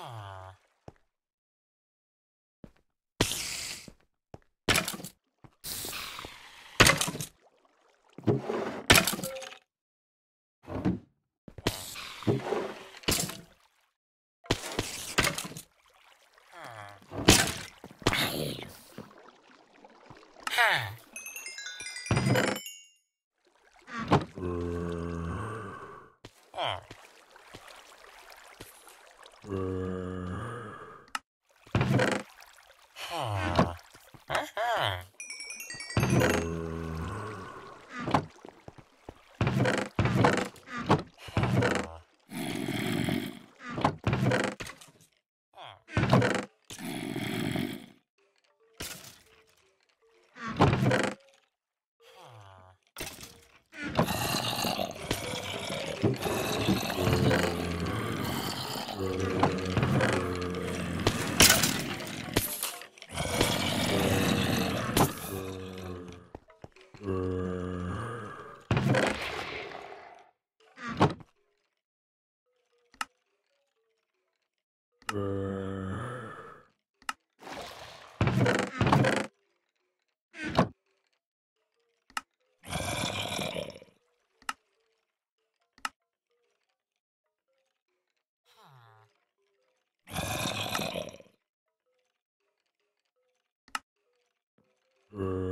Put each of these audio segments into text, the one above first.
Huh. Uh...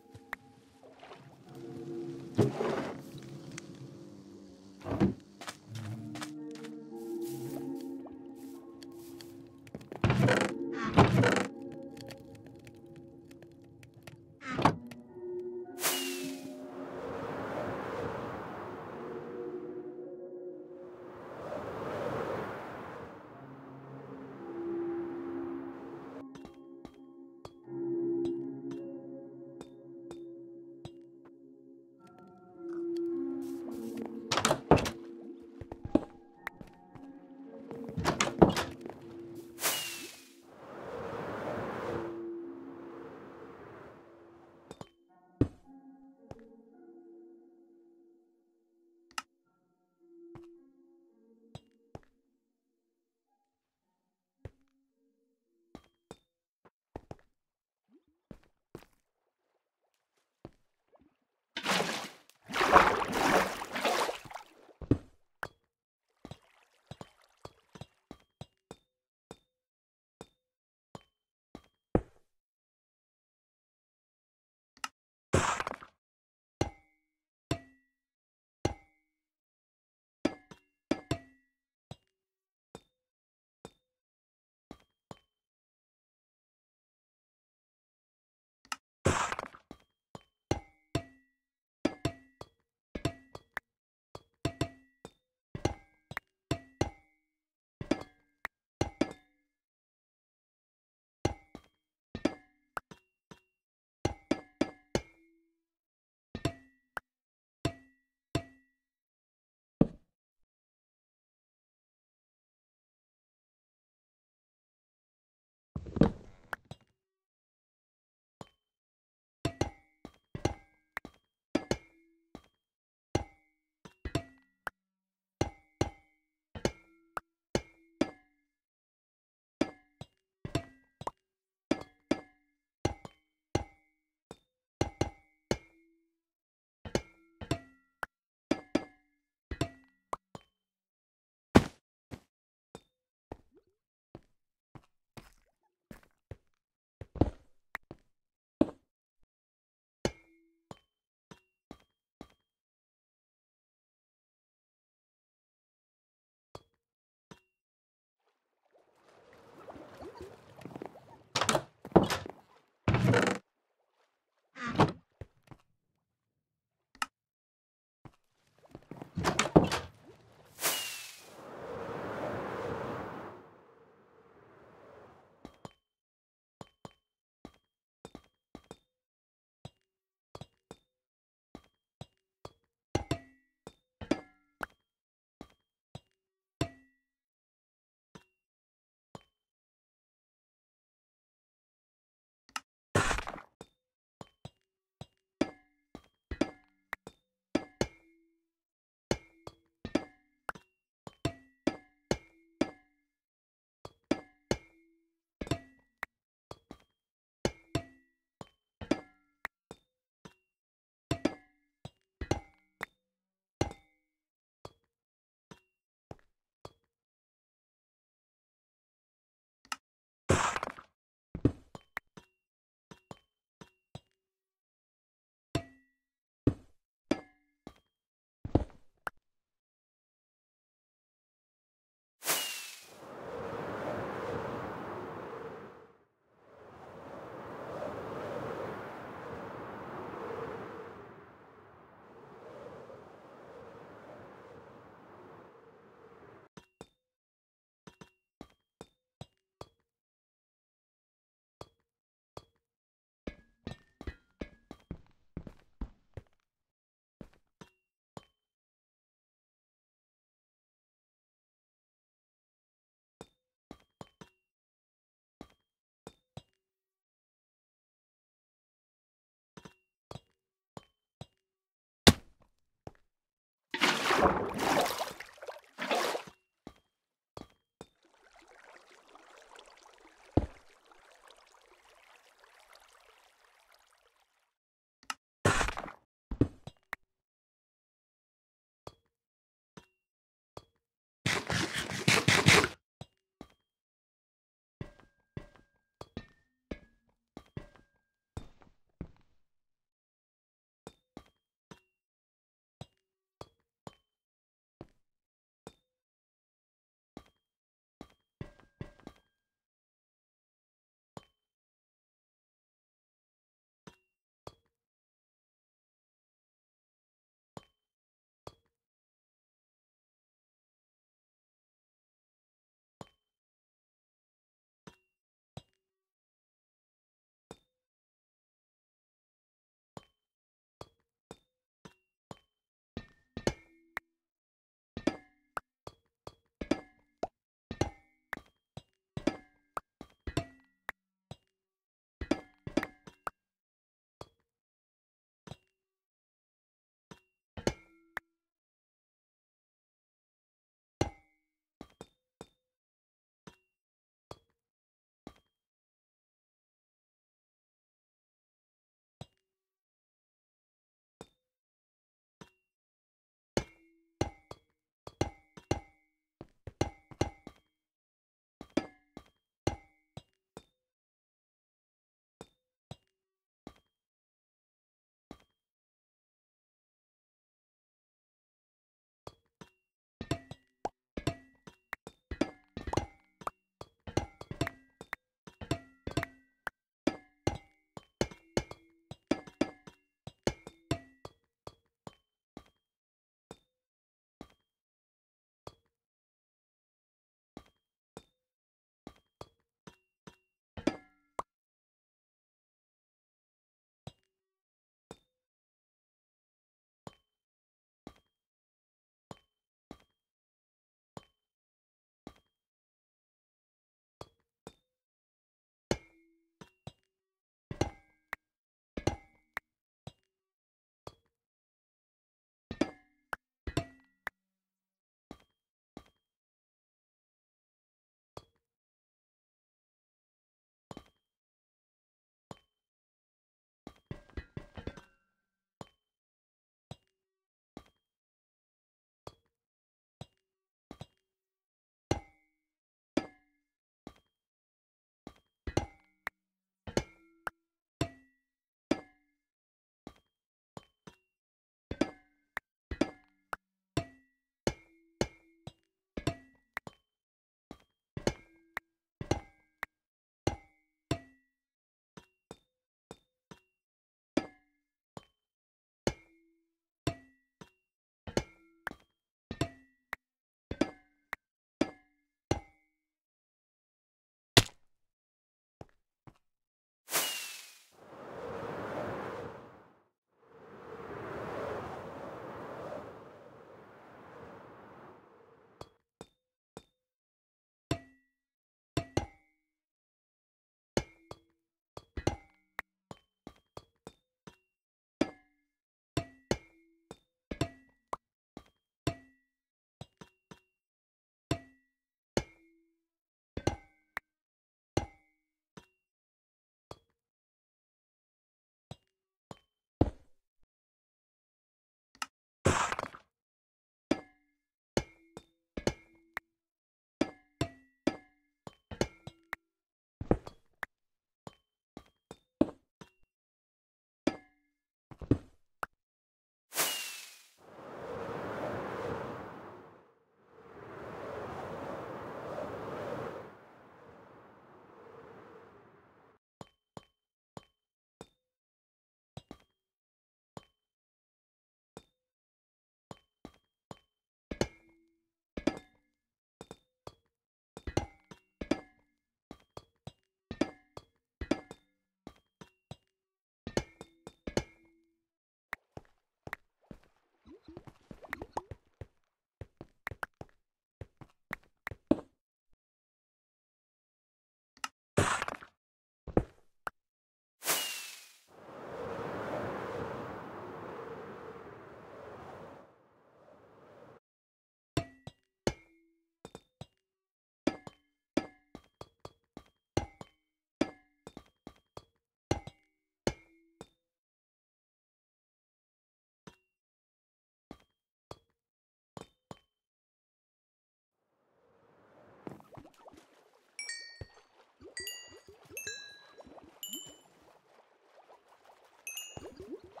Ooh.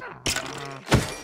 Ah.